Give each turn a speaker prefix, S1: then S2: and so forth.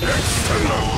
S1: Excellent!